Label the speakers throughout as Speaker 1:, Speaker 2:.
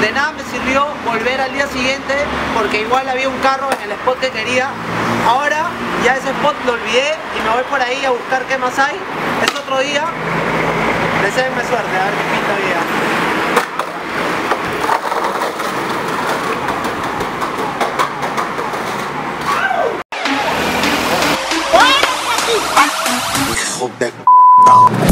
Speaker 1: de nada me sirvió volver al día siguiente porque igual había un carro en el spot que quería. Ahora ya ese spot lo olvidé y me voy por ahí a buscar qué más hay. Es otro día. Deseenme suerte, a ver qué pinta día.
Speaker 2: Hijo de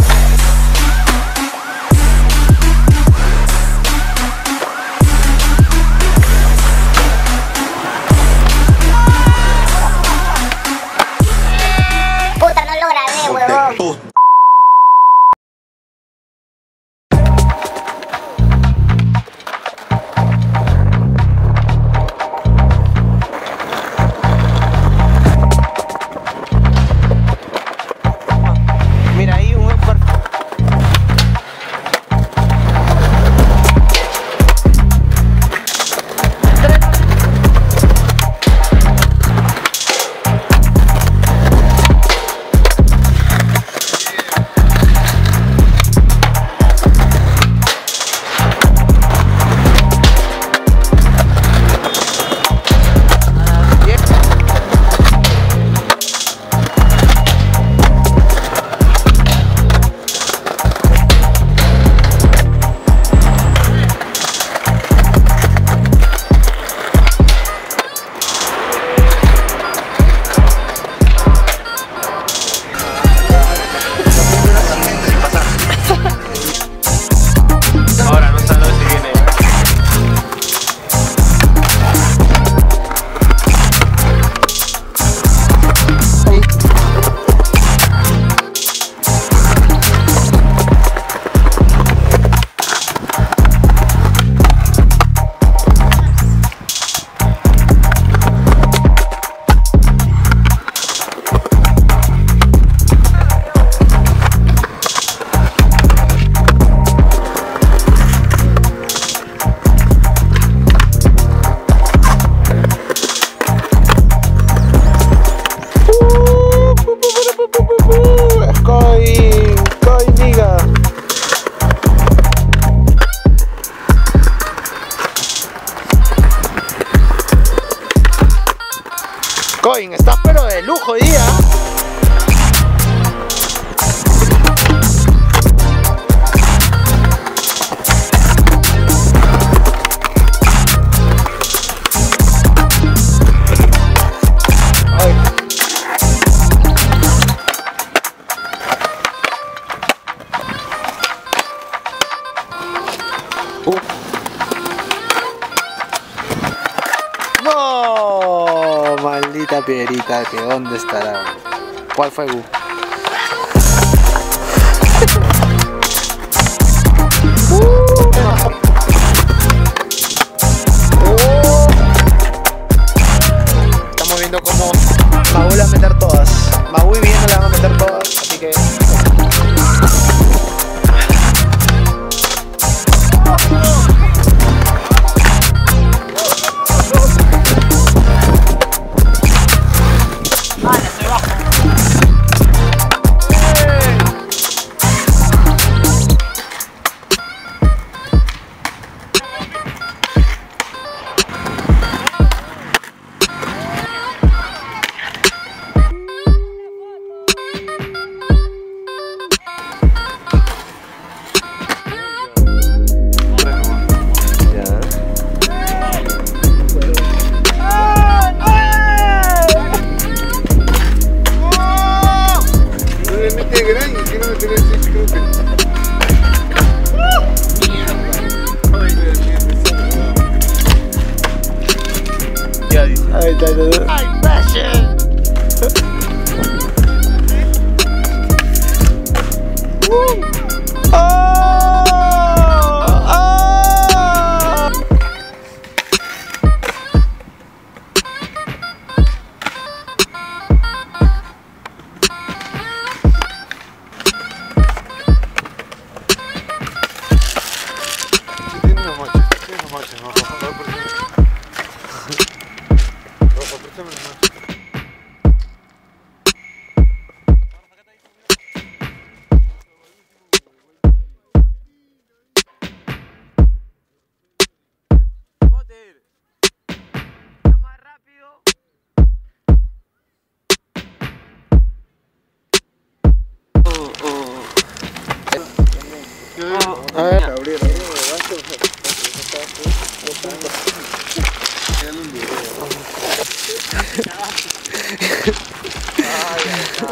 Speaker 1: piedrita, que dónde estará. ¿Cuál fue Gu?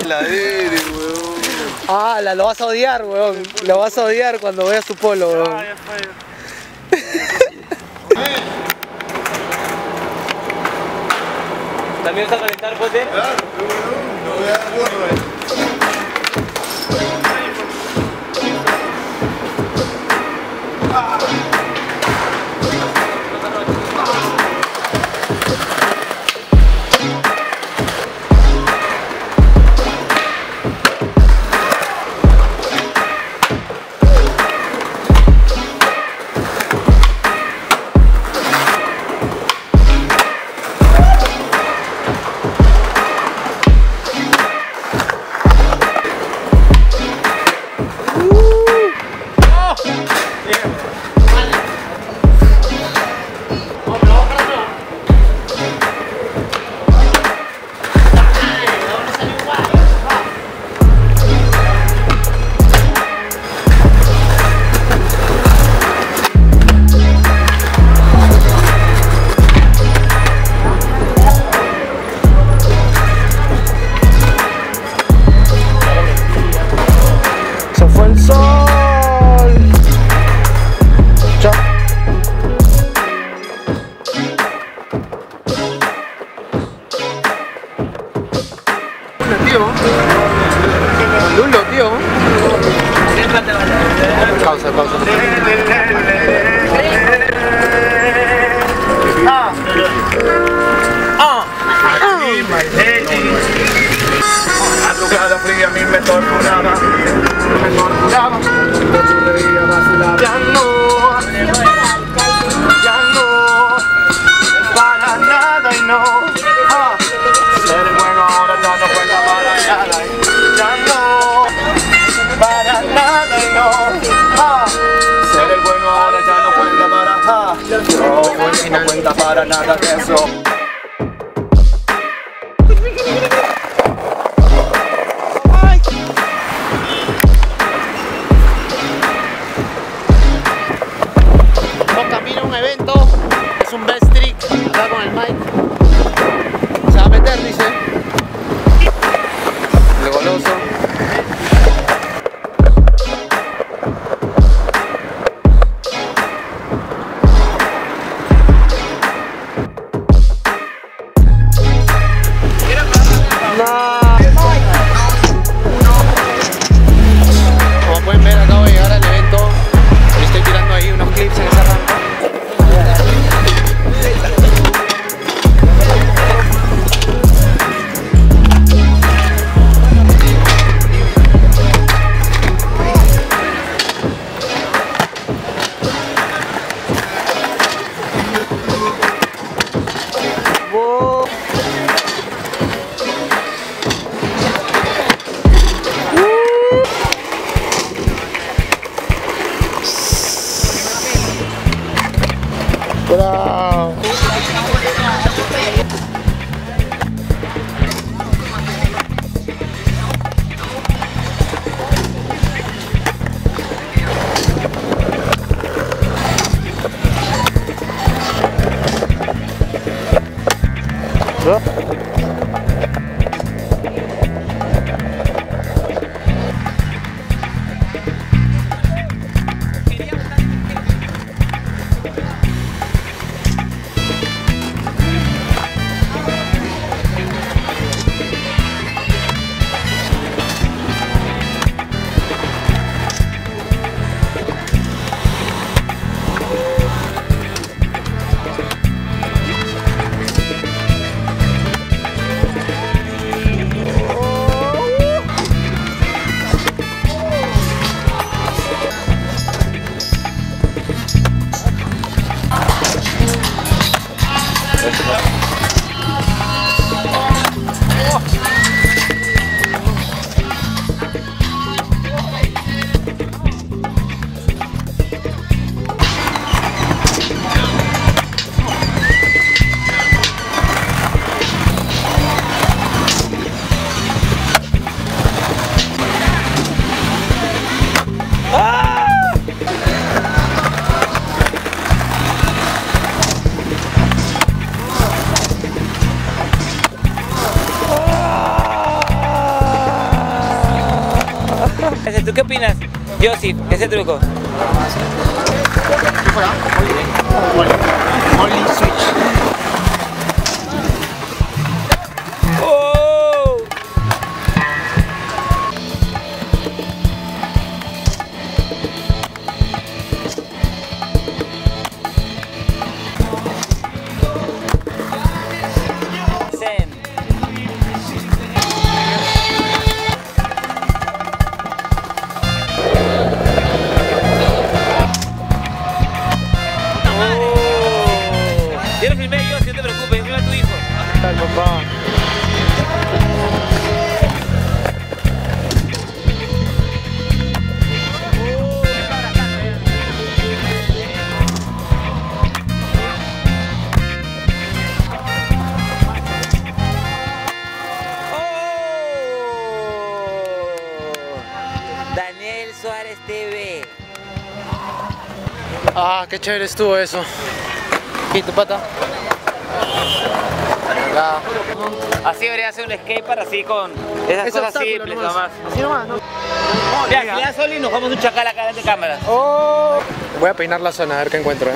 Speaker 1: La
Speaker 3: de weón.
Speaker 2: Ah, la, lo vas a odiar, weón. Lo vas a odiar cuando veas su polo, weón.
Speaker 4: ¿También vas a calentar, Potter?
Speaker 3: Claro, weón. No voy a dar gorro,
Speaker 5: Causa, causa.
Speaker 3: Madrugada fría a mí me torturaba, me torturaba, vacilaba. Ya no, No, no cuenta para nada de eso.
Speaker 2: Vamos camino a un evento. Es un best trick. Acá con el Mike.
Speaker 5: yaptı.
Speaker 3: ¿Tú qué opinas? Josip, ese truco.
Speaker 2: Switch. Ah, qué chévere estuvo eso. ¿Y tu pata? Acá.
Speaker 3: Así debería ser un skatepark así con esas
Speaker 2: Ese
Speaker 3: cosas simples
Speaker 2: nomás.
Speaker 3: nomás.
Speaker 2: Así nomás, ¿no?
Speaker 3: Mira, que le das sol y nos vamos un chacal acá de cámara.
Speaker 2: Oh. Voy a peinar la zona a ver qué encuentro, ¿eh?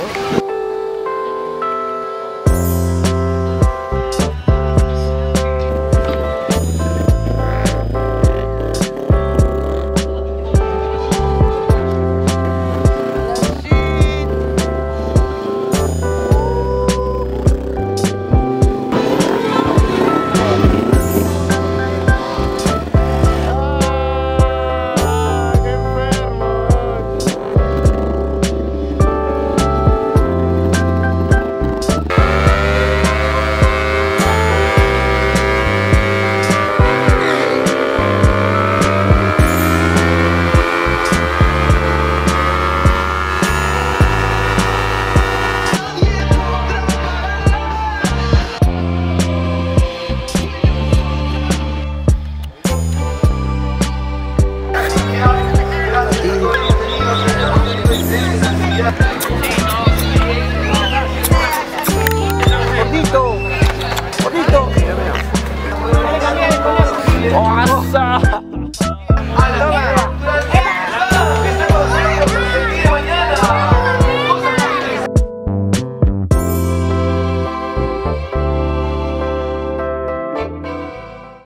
Speaker 2: Thank